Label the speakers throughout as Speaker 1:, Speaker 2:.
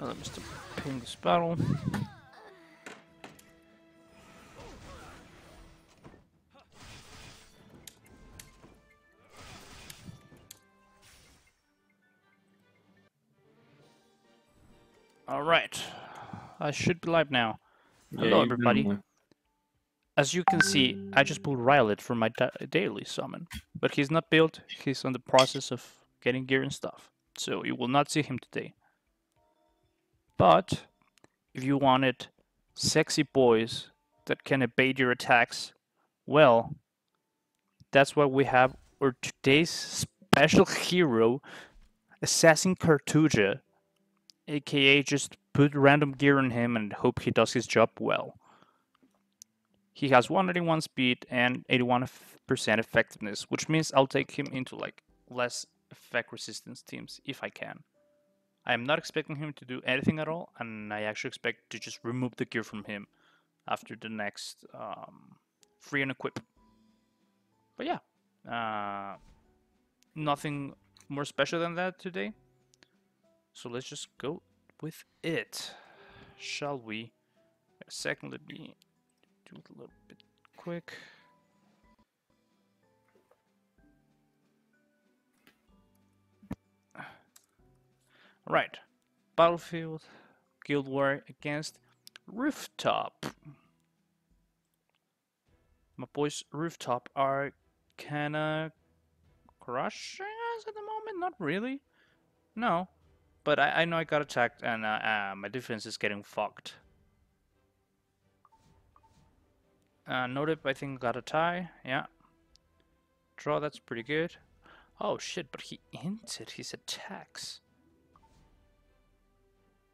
Speaker 1: Let me stop ping this battle. All right, I should be live now.
Speaker 2: Yeah,
Speaker 1: Hello, everybody. As you can see, I just pulled Rylet for my da- daily summon, but he's not built. He's on the process of getting gear and stuff, so you will not see him today. But if you wanted sexy boys that can evade your attacks, well, that's what we have. Or today's special hero, Assassin Cartuja, aka just put random gear on him and hope he does his job well. He has 181 speed and 81% effectiveness, which means I'll take him into like less effect resistance teams if I can. I am not expecting him to do anything at all, and I actually expect to just remove the gear from him after the next um, free and equip. But yeah, uh, nothing more special than that today. So let's just go with it, shall we? Second, let me do it a little bit quick. Right, battlefield, guild war against rooftop. My boys rooftop are kinda crushing us at the moment. Not really. No, but I, I know I got attacked and uh, uh, my defense is getting fucked. Uh, Notip, I think, got a tie. Yeah. Draw, that's pretty good. Oh shit, but he inted his attacks.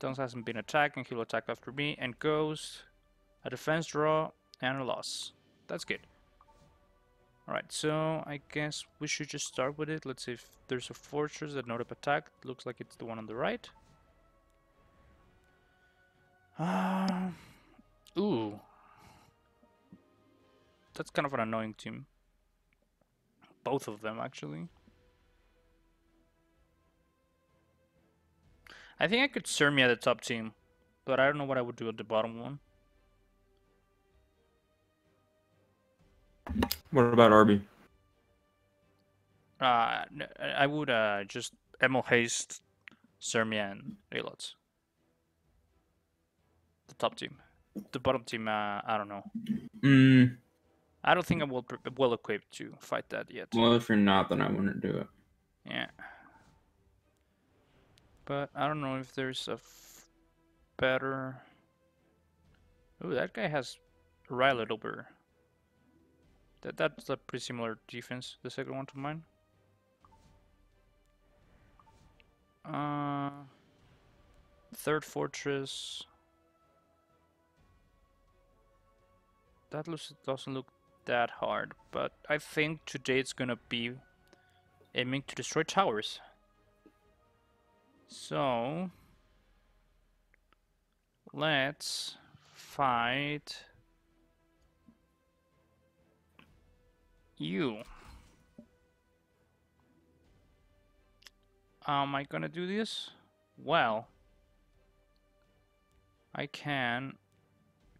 Speaker 1: Duns hasn't been attacked and he'll attack after me. And goes a defense draw, and a loss. That's good. Alright, so I guess we should just start with it. Let's see if there's a fortress that Notip attacked. Looks like it's the one on the right. Uh, ooh. That's kind of an annoying team. Both of them, actually. I think I could Sermi at the top team, but I don't know what I would do at the bottom one.
Speaker 2: What about Arby?
Speaker 1: Uh, I would uh just Emil Haste, Cermia, and Relots. The top team. The bottom team, uh, I don't know.
Speaker 2: Mm,
Speaker 1: I don't think I'm well, well equipped to fight that yet.
Speaker 2: well, if you're not, then I wouldn't do it.
Speaker 1: Yeah. But I don't know if there's a better. Oh, that guy has Rylet over. That that's a pretty similar defense. The second one to mine. Uh, third fortress. That looks doesn't look that hard, but I think today it's gonna be aiming to destroy towers. So let's fight you. Am I gonna do this? Well, I can.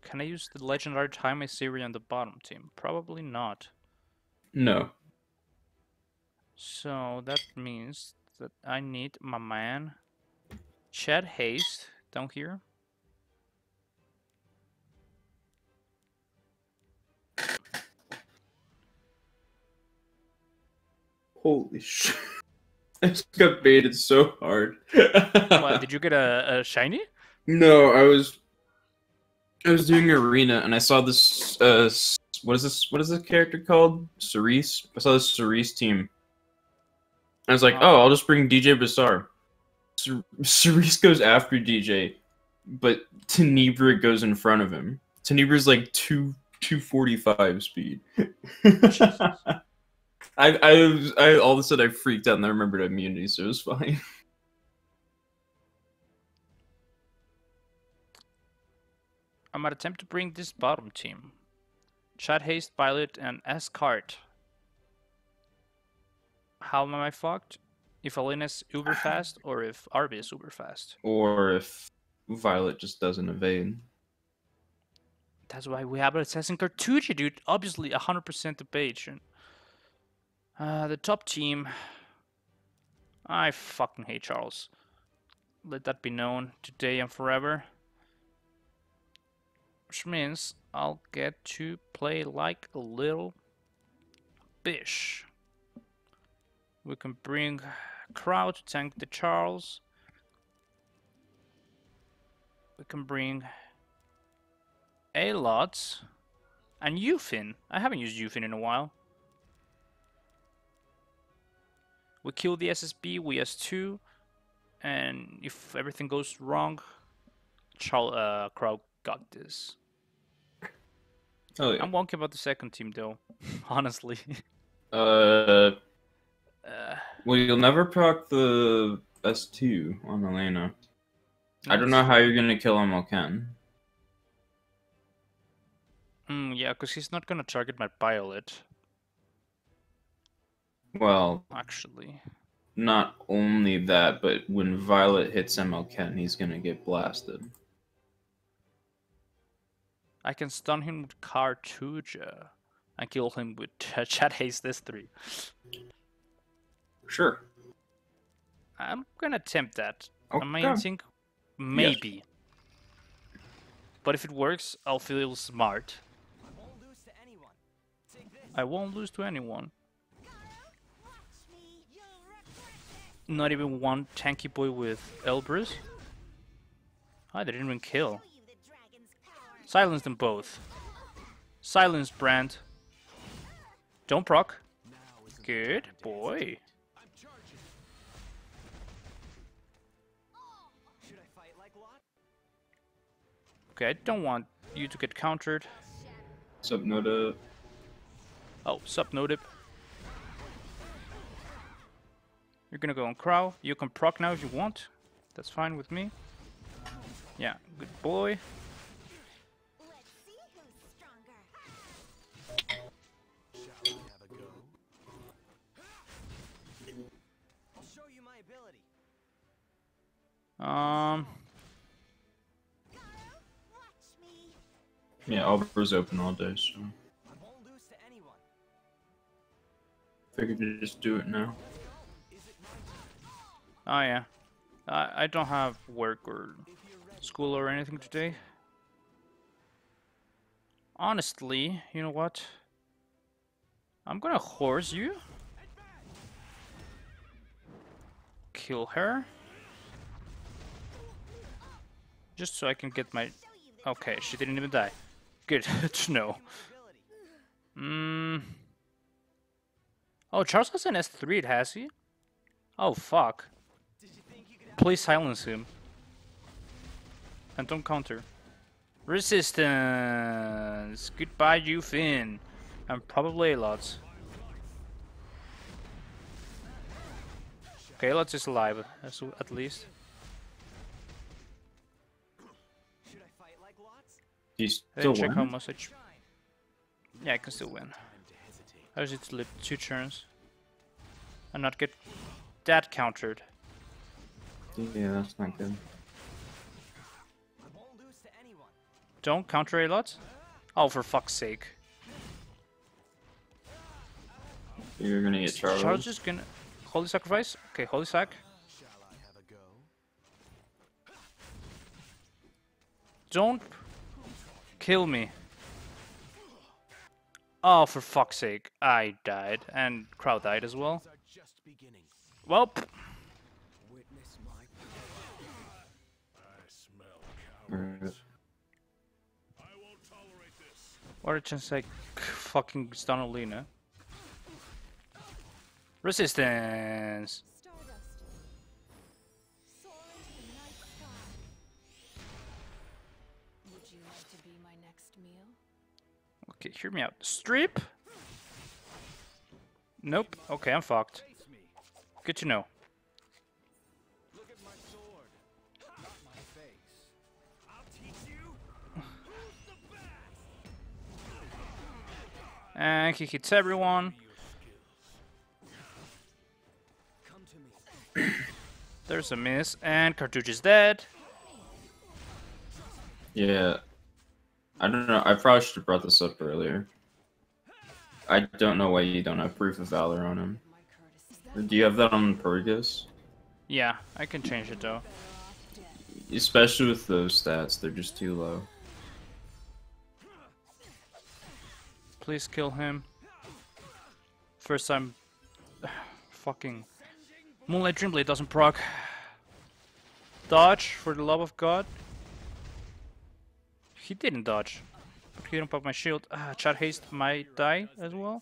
Speaker 1: Can I use the legendary time Iseria on the bottom team? Probably not.
Speaker 2: No.
Speaker 1: So that means that I need my man Chad Haste down here.
Speaker 2: Holy shit. I just got baited so hard.
Speaker 1: What, did you get a, a shiny?
Speaker 2: no, I was I was doing arena and I saw this uh what is this what is this character called? Cerise? I saw this Cerise team. I was like,
Speaker 1: Oh.
Speaker 2: I'll just bring DJ. Cer- Cerise goes after DJ, but Tenebria goes in front of him. Tenebria's like two two forty five speed. I I was I all of a sudden I freaked out and I remembered immunity, so it was fine.
Speaker 1: I might attempt to bring this bottom team. Chad Haste, Violet, and Escart. How am I fucked? If Alina's uber fast or if Arby is uber fast?
Speaker 2: Or if Violet just doesn't evade.
Speaker 1: That's why we have an Assassin Cartuja, dude. Obviously, 100% evasion. Uh, the top team. I fucking hate Charles. Let that be known today and forever. Which means I'll get to play like a little bish. We can bring crowd to tank the Charles. We can bring a lot and Yufine. I haven't used Yufine in a while. We kill the SSB, we S2, and if everything goes wrong, Charles uh, Crowd got this.
Speaker 2: Oh yeah.
Speaker 1: I'm wonky about the second team though, honestly.
Speaker 2: Uh,
Speaker 1: Uh,
Speaker 2: well, you'll never proc the S2 on Elena. I don't know how you're gonna kill MLK.
Speaker 1: Mm, yeah, because he's not gonna target my Violet,
Speaker 2: Well,
Speaker 1: actually.
Speaker 2: not only that, but when Violet hits MLK, he's gonna get blasted.
Speaker 1: I can stun him with Cartuja and kill him with Chat Haste S3.
Speaker 2: Sure.
Speaker 1: I'm gonna attempt that.
Speaker 2: Okay.
Speaker 1: Amazing? Maybe. But if it works, I'll feel smart.
Speaker 3: I won't lose to anyone. Take this.
Speaker 1: I won't lose to anyone.
Speaker 4: Watch me. You'll regret this.
Speaker 1: Not even one tanky boy with Elbris. Ah, they didn't even kill.
Speaker 4: Show you the dragon's power.
Speaker 1: Silence them both. Silence Brand. Don't proc. Good boy. Okay, I don't want you to get countered.
Speaker 2: Subnota.
Speaker 1: Oh, sup Nodip. You're gonna go on Crow. You can proc now if you want. That's fine with me. Yeah, good boy.
Speaker 4: Let's see
Speaker 2: Yeah, Albra's open all day, so figured to just do it now.
Speaker 1: Oh yeah. I, I don't have work or school or anything today. Honestly, you know what? I'm gonna horse you. Kill her. Just so I can get my... Okay, she didn't even die. Good to know. Mm. Oh, Charles has an S3, has he? Oh, fuck. Please silence him. And don't counter. Resistance! Goodbye, you Finn. And probably lots. Okay, lots is alive, at least.
Speaker 2: He's still
Speaker 1: check how much I... Yeah, I can still win. I just need to live two turns. And not get that countered.
Speaker 2: Yeah, that's not good.
Speaker 3: I won't lose to anyone.
Speaker 1: Don't counter a lot? Oh, for fuck's sake.
Speaker 2: You're gonna get Charles.
Speaker 1: Charles is gonna... Holy Sacrifice? Okay, Holy Sac.
Speaker 3: Shall I have a go?
Speaker 1: Don't kill me. Oh, for fuck's sake. I died. And Crow died as well. Well, what a chance I fucking stun Alina. Resistance! Okay, hear me out. Strip? Nope. Okay, I'm fucked. Good to know.
Speaker 3: Look at my sword. Not my face. I'll teach you.
Speaker 1: And he hits everyone.
Speaker 3: Come to me.
Speaker 1: There's a miss. And Cartuja is dead.
Speaker 2: Yeah. I don't know. I probably should have brought this up earlier. I don't know why you don't have proof of valor on him. Or do you have that on Purgus?
Speaker 1: Yeah, I can change it though.
Speaker 2: Especially with those stats, they're just too low.
Speaker 1: Please kill him. First time. Fucking. Moonlight Dreamblade doesn't proc. Dodge, for the love of God. He didn't dodge. He didn't pop my shield. Ah, Chad Haste might die as well.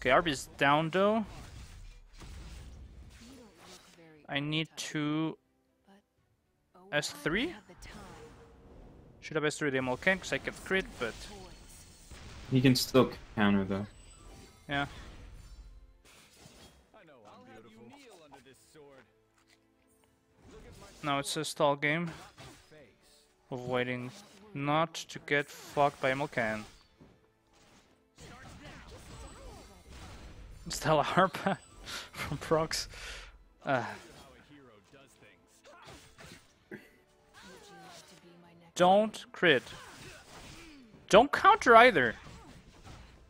Speaker 1: Okay, Arby's down though.
Speaker 5: You don't look very
Speaker 1: I need to.
Speaker 5: Oh,
Speaker 1: S3?
Speaker 5: I have the time.
Speaker 1: Should have S3 the MLK because I get crit, but
Speaker 2: He can still counter though.
Speaker 1: yeah.
Speaker 3: I know I'm beautiful. kneel under this sword.
Speaker 1: Now it's a stall game. Of waiting not to get fucked by MLK. Stella Harpa from Prox. Uh, don't crit. Don't counter either.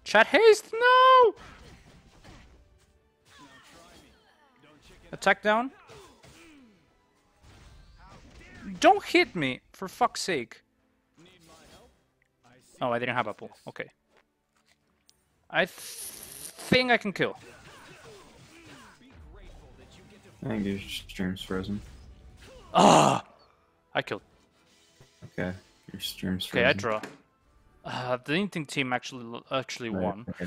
Speaker 1: Chat haste, no! Attack down. Don't hit me, for fuck's sake. Oh, I didn't have apple. Okay. I th think I can kill.
Speaker 2: I think your stream's frozen.
Speaker 1: Ah! I killed.
Speaker 2: Okay, your stream's frozen. Okay.
Speaker 1: I draw. Uh, the Inting team actually actually
Speaker 2: Right,
Speaker 1: won.
Speaker 2: okay.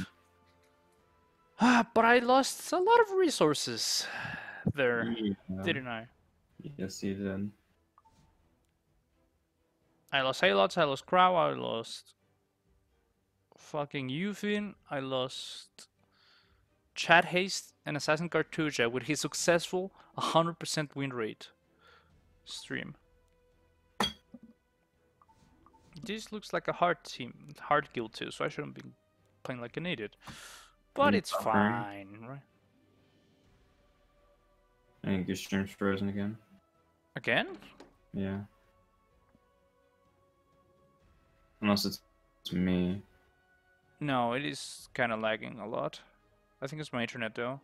Speaker 1: Ah, but I lost a lot of resources there,
Speaker 2: Yeah.
Speaker 1: didn't I?
Speaker 2: Yes, you did.
Speaker 1: I lost Halots, I lost Crow, I lost fucking Yufine, I lost Chad Haste and Assassin Cartuja with his successful 100% win rate stream. This looks like a hard team, hard guild too, so I shouldn't be playing like an idiot. But
Speaker 2: Mm,
Speaker 1: it's fine, right?
Speaker 2: I think your stream's frozen again.
Speaker 1: Again?
Speaker 2: Yeah. Unless it's, me.
Speaker 1: No, it is kind of lagging a lot. I think it's my internet though.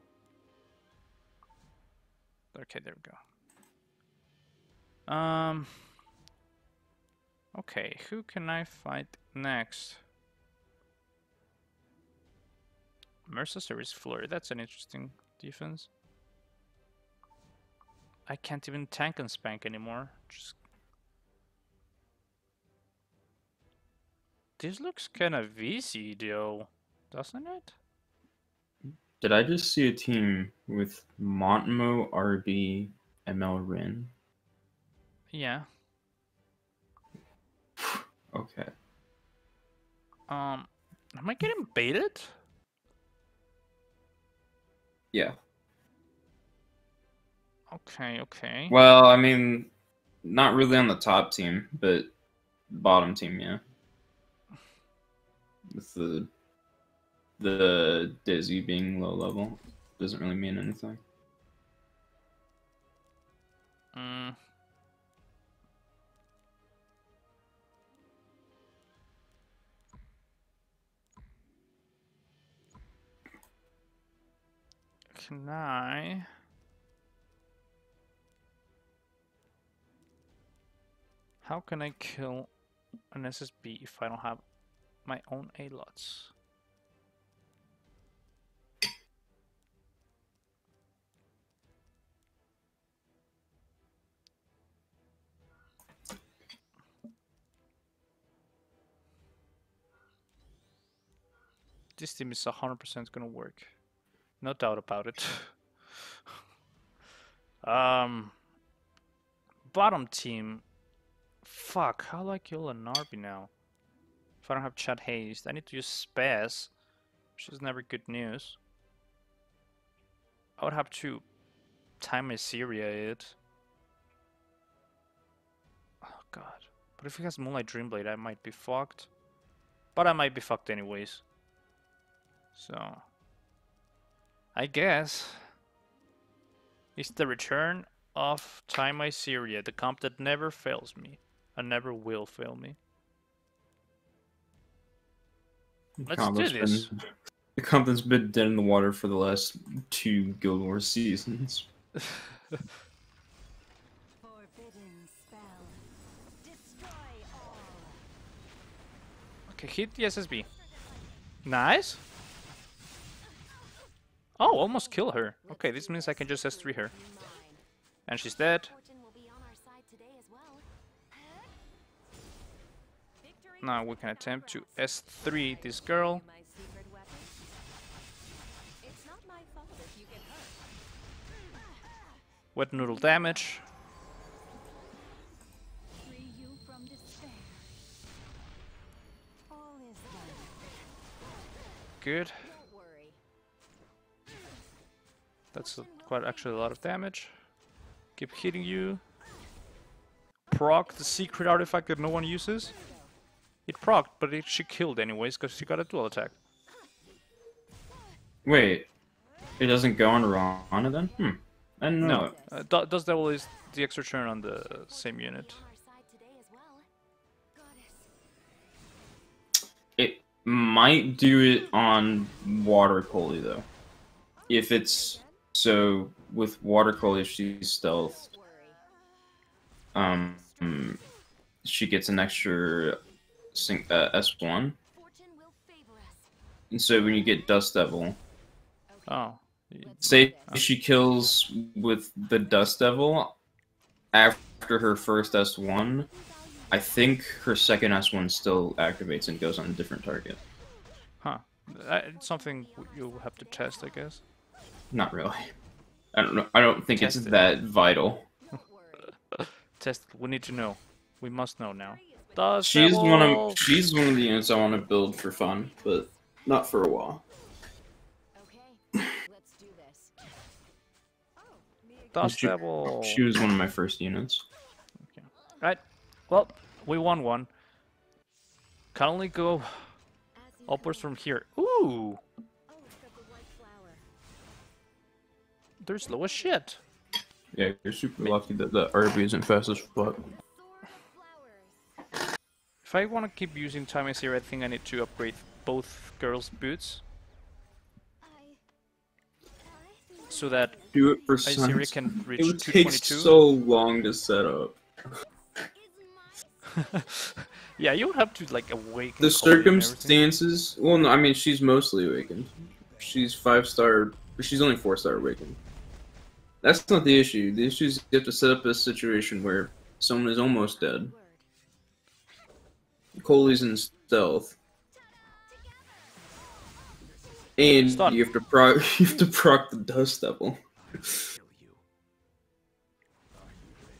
Speaker 1: Okay, there we go. Um. Okay, who can I fight next? Mercer is Flurry. That's an interesting defense. I can't even tank and spank anymore. Just This looks kind of easy though, doesn't it?
Speaker 2: Did I just see a team with Montmo, RB, ML Rin?
Speaker 1: Yeah.
Speaker 2: Okay.
Speaker 1: Um, am I getting baited?
Speaker 2: Yeah.
Speaker 1: Okay, okay.
Speaker 2: Well, I mean, not really on the top team, but bottom team, yeah. With the the Dizzy being low level doesn't really mean anything.
Speaker 1: Mm. Can I? How can I kill an SSB if I don't have my own A-lots? This team is 100% gonna work. No doubt about it. um, bottom team. Fuck, how a Narby now? If I don't have Chad Haste, I need to use Spaz, which is never good news. I would have to time my Syria it. Oh god. But if he has Moonlight Dreamblade, I might be fucked. But I might be fucked anyways. So, I guess it's the return of Time Iseria, the comp that never fails me and never will fail me. Let's
Speaker 2: comp
Speaker 1: do this.
Speaker 2: Been, the comp that's been dead in the water for the last two Guild Wars seasons.
Speaker 4: Forbidden spell. Destroy all.
Speaker 1: Okay, hit the SSB. Nice. Oh, almost kill her. Okay, this means I can just S3 her. And she's dead. Now we can attempt to S3 this girl. Wet noodle damage. Good. That's a, quite actually a lot of damage. Keep hitting you. Proc the secret artifact that no one uses. It procced, but it, she killed anyways because she got a dual attack.
Speaker 2: Wait, it doesn't go on Rana then? Hmm. I didn't know.
Speaker 1: No, uh, does double is the extra turn on the same unit.
Speaker 4: On our side today as well. Goddess.
Speaker 2: It might do it on Water Coley though. If it's so with Water Coley, if she's stealth, um, she gets an extra sing- uh, S1.
Speaker 4: Fortune will favor us.
Speaker 2: And so when you get Dust Devil,
Speaker 1: Oh,
Speaker 2: say she kills with the Dust Devil after her first S1, I think her second S1 still activates and goes on a different target.
Speaker 1: huh. Uh, It's something you'll have to test, I guess.
Speaker 2: Not really. I don't know. I don't think
Speaker 1: Test
Speaker 2: it's
Speaker 1: it.
Speaker 2: that vital.
Speaker 1: Test. We need to know. We must know now. Does
Speaker 2: She's one of she's one of the units I want to build for fun, but not for a while.
Speaker 4: Okay, let's do this. Oh, me again.
Speaker 1: Dust
Speaker 2: She-
Speaker 1: devil.
Speaker 2: She was one of my first units.
Speaker 1: Right. Well, we won one. Can only go upwards from here. Ooh,
Speaker 4: Oh, it's got the white flower.
Speaker 1: they're slow as shit.
Speaker 2: Yeah, you're super lucky that the RB isn't fast as fuck.
Speaker 4: Sword of flowers.
Speaker 1: If I want to keep using Time is here, I think I need to upgrade both girls' boots
Speaker 4: I. I think
Speaker 1: so that
Speaker 2: Do it for
Speaker 1: Isiri can reach
Speaker 2: It would take so long to set up.
Speaker 1: yeah, you would have to like awaken.
Speaker 2: The
Speaker 1: Colin and everything.
Speaker 2: circumstances. Well, no, I mean she's mostly awakened. She's five star, but she's only four star awakened. That's not the issue. The issue is you have to set up a situation where someone is almost dead. Coley's in stealth. And
Speaker 1: Stun.
Speaker 2: you have to proc you have to proc the dust devil.
Speaker 3: Kill you. Are you ready?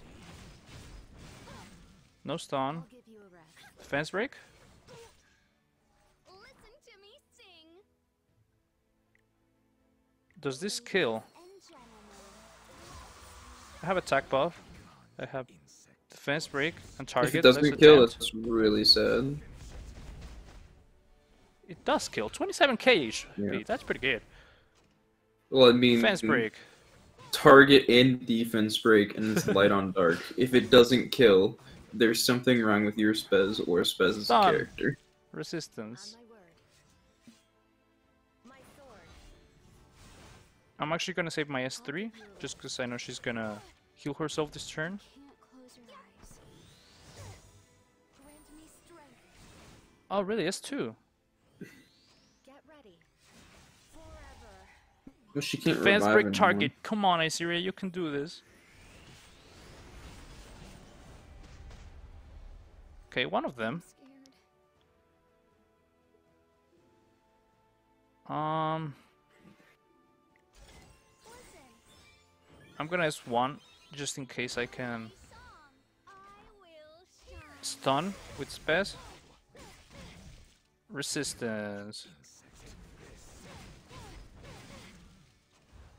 Speaker 1: No stun.
Speaker 4: I'll give you a rest.
Speaker 1: Fence break.
Speaker 4: Listen to me sing.
Speaker 1: Does this kill? I have attack buff. I have. Defense break and
Speaker 2: If
Speaker 1: target.
Speaker 2: it doesn't kill,
Speaker 1: attempt.
Speaker 2: it's really sad.
Speaker 1: It does kill. 27k HP.
Speaker 2: Yeah.
Speaker 1: That's pretty good.
Speaker 2: Well, I mean,
Speaker 1: Defense break.
Speaker 2: target and defense break, and it's light on dark. If it doesn't kill, there's something wrong with your Spez or Spez's
Speaker 1: Stun.
Speaker 2: character.
Speaker 1: Resistance.
Speaker 4: my word. My sword.
Speaker 1: I'm actually gonna save my S3 just because I know she's gonna heal herself this turn. Oh, really? It's two.
Speaker 4: Get ready. Forever.
Speaker 2: She can't
Speaker 1: Defense
Speaker 2: revive
Speaker 1: break
Speaker 2: anyone.
Speaker 1: target. Come on, Iseria, you can do this. Okay, one of them. Um, I'm gonna S1 just in case I can
Speaker 4: Song. I will shine.
Speaker 1: stun with Spez. Resistance.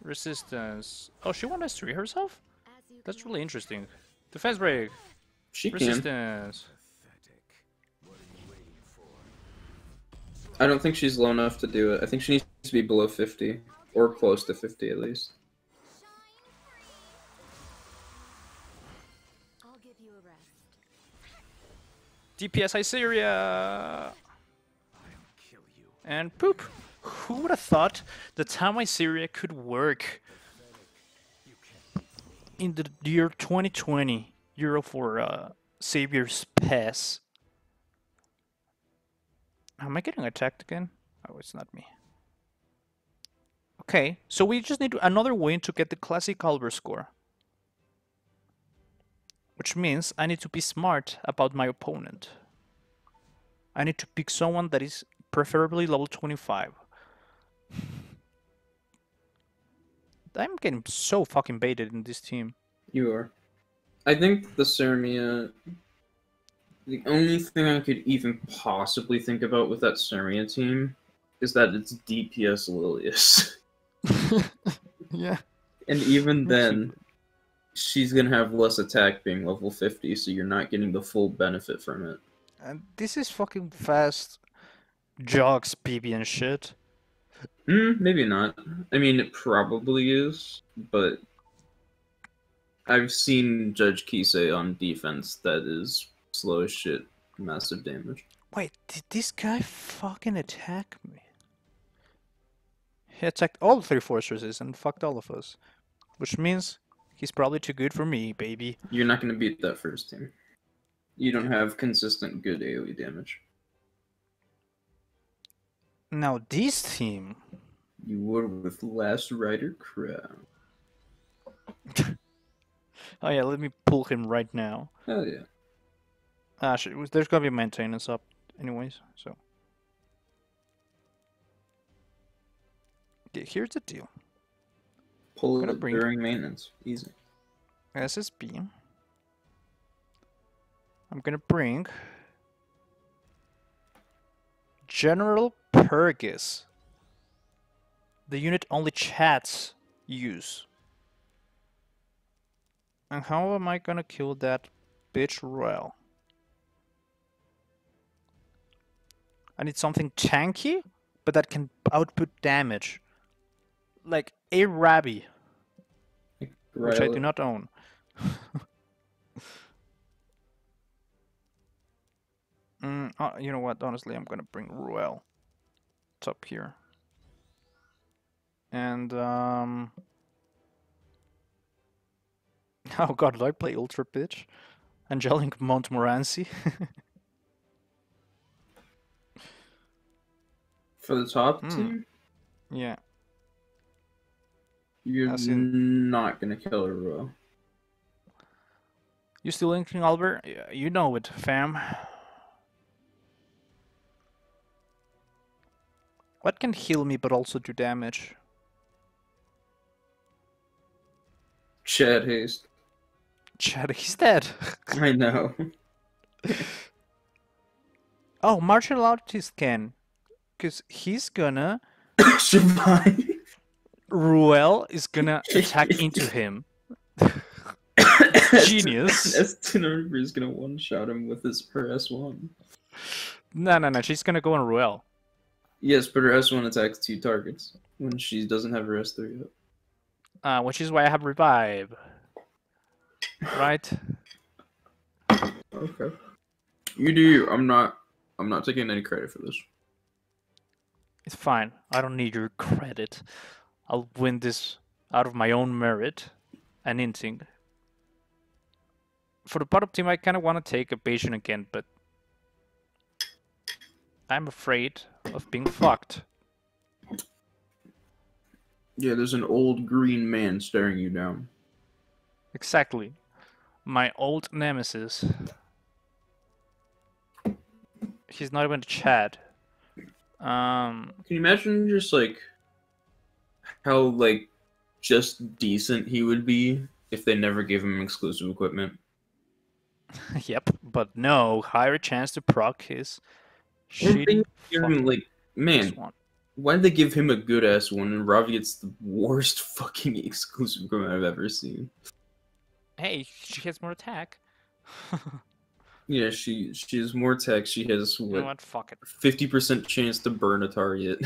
Speaker 1: Resistance. Oh, she won S3 herself? That's really interesting. Defense break.
Speaker 2: She
Speaker 1: Resistance.
Speaker 3: Can.
Speaker 2: I don't think she's low enough to do it. I think she needs to be below 50. Or close to 50 at least.
Speaker 1: DPS
Speaker 3: Hysteria!
Speaker 1: And poop! Who would have thought the time Syria could work in the year 2020 Euro for uh, Savior's Pass? Am I getting attacked again? Oh, it's not me. Okay, so we just need another win to get the classic Albert score. Which means I need to be smart about my opponent. I need to pick someone that is preferably level 25. I'm getting so fucking baited in this team.
Speaker 2: You are. I think the Cermia. The only thing I could even possibly think about with that Cermia team is that it's DPS Lilias.
Speaker 1: yeah.
Speaker 2: And even then, she's gonna have less attack being level 50, so you're not getting the full benefit from it.
Speaker 1: And this is fucking fast jogs PB and shit.
Speaker 2: Hmm, maybe not. I mean, it probably is, but I've seen Judge Kisei on defense that is slow as shit, massive damage.
Speaker 1: Wait, did this guy fucking attack me? He attacked all three fortresses and fucked all of us. Which means he's probably too good for me, baby.
Speaker 2: You're not gonna beat that first team. You don't have consistent good AoE damage.
Speaker 1: Now this team.
Speaker 2: You would with Last Rider Krau.
Speaker 1: Oh yeah, let me pull him right now.
Speaker 2: Hell yeah.
Speaker 1: Ah, shit, there's gonna be maintenance up, anyways. So. Okay, here's the deal.
Speaker 2: Pull it
Speaker 1: bring-
Speaker 2: during maintenance. Easy.
Speaker 1: SSB. I'm gonna bring General Purgus. The unit only chats use. And how am I gonna kill that bitch Royal? I need something tanky, but that can output damage. Like a Ravi, which I do not own. mm, uh, you know what? Honestly, I'm gonna bring Ruel. Up here. And um. Oh god, did I play Ultra Pitch? Angelic Montmorency.
Speaker 2: For the top
Speaker 1: Hmm.
Speaker 2: team,
Speaker 1: yeah.
Speaker 2: you're
Speaker 1: in-
Speaker 2: not gonna kill her well.
Speaker 1: You still linking Albert? Yeah, you know it, fam. What can heal me but also do damage?
Speaker 2: Chad Haste.
Speaker 1: Chad, he's dead.
Speaker 2: I know.
Speaker 1: oh, martial artist can. Because he's gonna.
Speaker 2: Survive.
Speaker 1: Ruel is gonna attack into him. Genius.
Speaker 2: S10 is gonna one shot him with his her S1.
Speaker 1: No, no, no. She's gonna go on Ruel.
Speaker 2: Yes, but her S1 attacks two targets when she doesn't have her S3 yet.
Speaker 1: Uh, which is why I have revive. Right?
Speaker 2: Okay. You do you. I'm not. I'm not taking any credit for this.
Speaker 1: It's fine. I don't need your credit. I'll win this out of my own merit and inting. For the bottom team, I kind of want to take a Bayesian again, but I'm afraid of being fucked.
Speaker 2: Yeah, there's an old green man staring you down.
Speaker 1: Exactly. My old nemesis. He's not even Chad. Um,
Speaker 2: Can you imagine just like how like just decent he would be if they never gave him exclusive equipment?
Speaker 1: yep, but no, higher chance to proc his shitty
Speaker 2: give him like man,
Speaker 1: why
Speaker 2: did they give him a good ass one and Ravi gets the worst fucking exclusive equipment I've ever seen?
Speaker 1: Hey, she has more attack.
Speaker 2: Yeah, she she has more tech. She has
Speaker 1: you know
Speaker 2: what
Speaker 1: what? Fuck it.
Speaker 2: fifty percent chance to burn a target,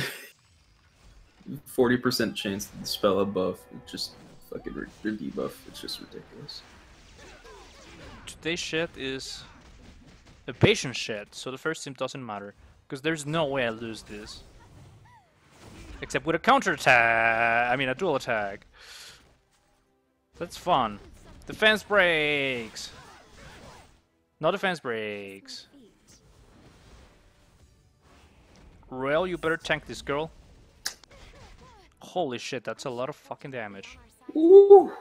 Speaker 2: forty percent chance to dispel a buff. It's just fucking ri- or debuff. It's just ridiculous.
Speaker 1: Today's shit is a patient shed, so the first team doesn't matter. Because there's no way I lose this. Except with a counter attack. I mean, a dual attack. That's fun. Defense breaks. No defense breaks. Rail, you better tank this girl. Holy shit, that's a lot of fucking damage.
Speaker 2: Ooh.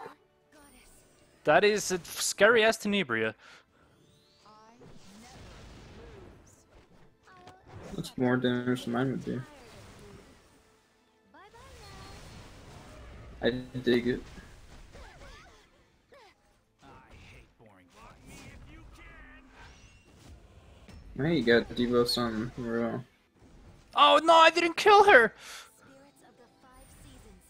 Speaker 1: That is a scary ass Tenebria.
Speaker 2: That's more damage than mine would be.
Speaker 4: Bye bye now.
Speaker 2: I dig it.
Speaker 3: I hate boring.
Speaker 2: Hey, you got Devo some real.
Speaker 1: Oh no, I didn't kill her!
Speaker 4: Spirits of the five seasons.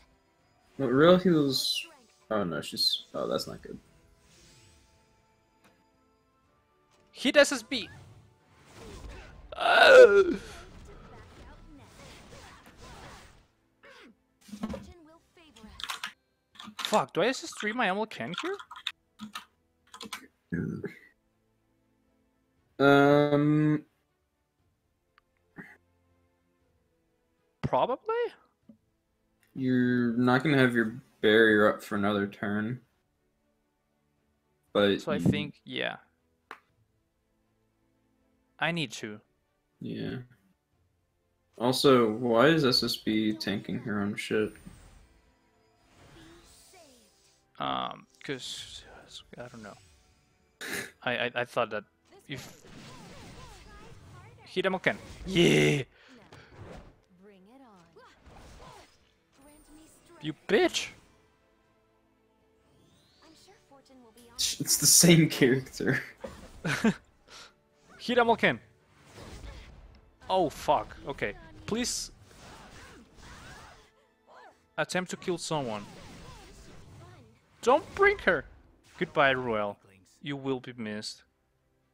Speaker 2: But real heals. Oh no, she's. Oh, that's not good.
Speaker 1: Hit SSB! Oh.
Speaker 4: Back out next. Fortune will favor us.
Speaker 1: Fuck, do I SS3 my Emerald Ken here?
Speaker 2: Um.
Speaker 1: Probably?
Speaker 2: You're not gonna have your barrier up for another turn. But
Speaker 1: So I think, yeah. I need to.
Speaker 2: Yeah. Also, why is SSB tanking her own shit?
Speaker 1: Um, cause I don't know. I I, I thought that if hit him again. Yeah,
Speaker 4: Bring it on. Grant me strength.
Speaker 1: you bitch.
Speaker 4: I'm sure Fortune will be on.
Speaker 2: It's the same character.
Speaker 1: Hit him again. Oh fuck. Okay, please attempt to kill someone. Don't bring her. Goodbye, Ruel. You will be missed.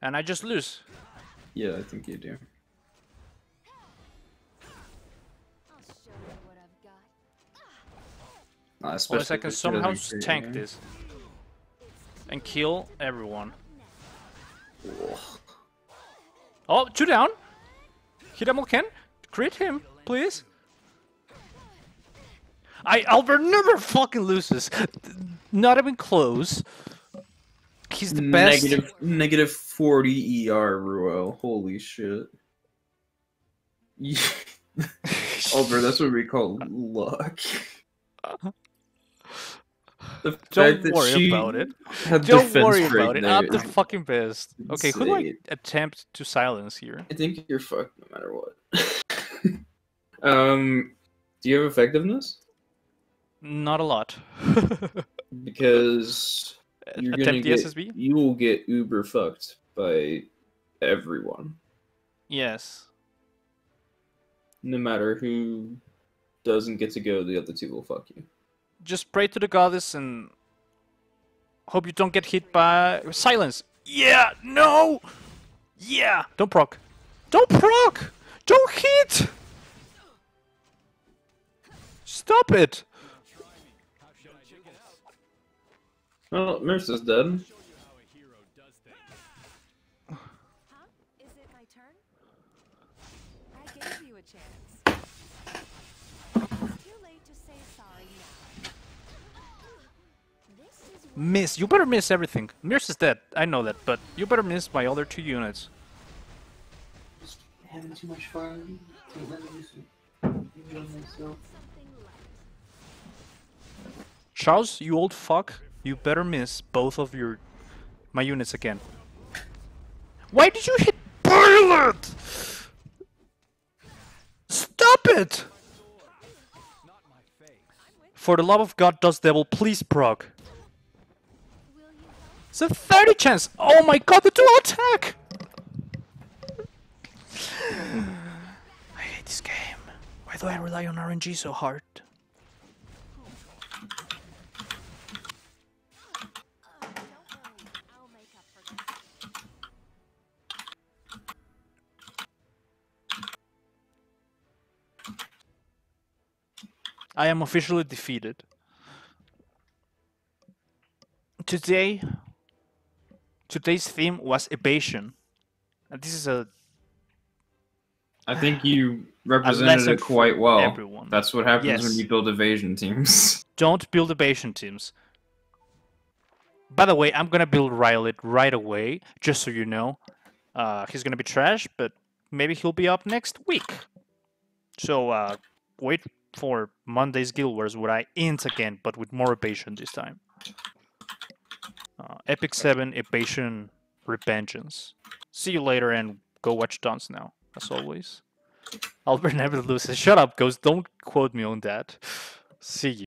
Speaker 1: And I just lose.
Speaker 2: Yeah, I think you do.
Speaker 4: I'll show you what I've got.
Speaker 2: Uh,
Speaker 1: Unless
Speaker 2: especially
Speaker 1: I can somehow
Speaker 2: doesn't
Speaker 1: tank
Speaker 2: any.
Speaker 1: this. And kill everyone. Oh, two down. Hit him. Crit him, please. I Albert never fucking loses. Not even close. He's the best.
Speaker 2: Negative, negative 40 ER, Ruel. Holy shit. Albert, that's what we call luck. The
Speaker 1: Don't worry about it. Don't worry about it. I'm the fucking best. Okay, who do I attempt to silence here?
Speaker 2: I think you're fucked no matter what. um, do you have effectiveness?
Speaker 1: Not a lot.
Speaker 2: Because you're gonna
Speaker 1: the
Speaker 2: get,
Speaker 1: SSB?
Speaker 2: you will get uber fucked by everyone,
Speaker 1: Yes.
Speaker 2: no matter who doesn't get to go. The other two will fuck you.
Speaker 1: Just pray to the goddess and hope you don't get hit by silence. Yeah, no. Yeah, don't proc. Don't proc. Don't hit. Stop it.
Speaker 2: Well, Nurse is dead.
Speaker 4: Huh? Is it my turn? I gave you a chance. Too late to say sorry now. This is what
Speaker 1: Miss. You better miss everything. Mirce is dead. I know that, but you better miss my other two units.
Speaker 2: Having too much fun. Can't let me do myself.
Speaker 4: something light.
Speaker 1: Charles, you old fuck. You better miss both of your my units again. Why did you hit Pilot? Stop it! For the love of God, Dust Devil, please proc. It's a 30 chance! Oh my god, the dual attack! I hate this game. Why do I rely on RNG so hard? I am officially defeated. Today, today's theme was evasion, And this is a
Speaker 2: I think you represented it quite well.
Speaker 1: everyone.
Speaker 2: That's what happens when you build evasion teams.
Speaker 1: don't build evasion teams. By the way, I'm gonna build Rylet right away, just so you know. Uh, he's gonna be trash, but maybe he'll be up next week. So uh, wait for Monday's Guild Wars where I int again, but with more evasion this time. Uh, Epic 7 Evasion Revengeance. See you later and go watch Duns now, as always. Albert never loses. Shut up, Ghost. Don't quote me on that. See ya.